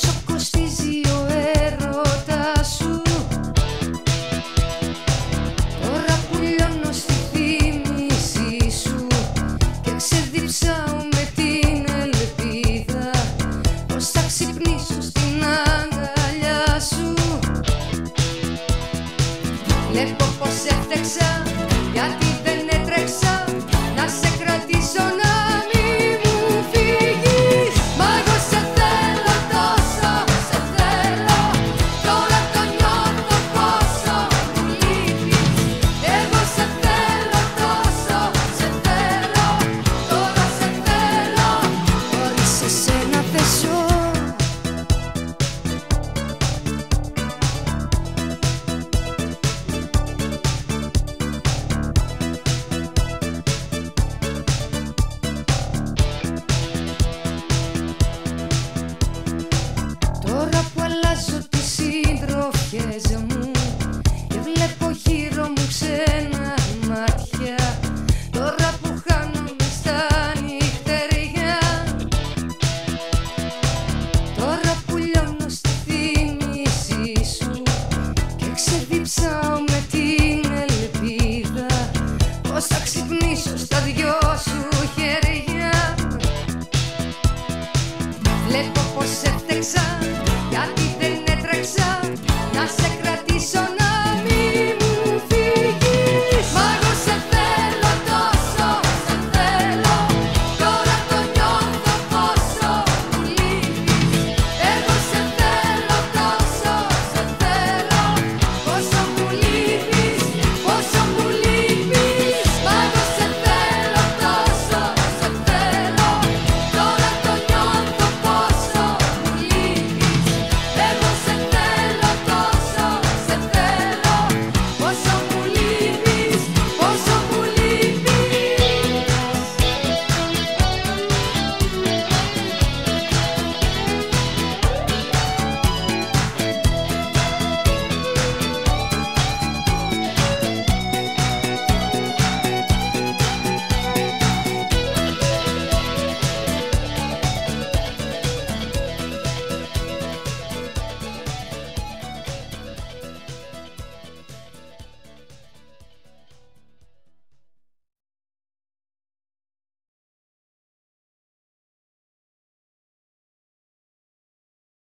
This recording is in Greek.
πόσο κοστίζει ο έρωτας σου. Τώρα που λιώνω στη θύμησή σου Και ξεδιψάω Και βλέπω γύρω μου ξένα μάτια. Τώρα που χάνομαι στα νυχτεριά. Τώρα που λιώνω στη θύμησή σου. Και ξεδιψάω με την ελπίδα. Πως θα ξυπνήσω στα δυο σου χέρια. Βλέπω πως έφτεξα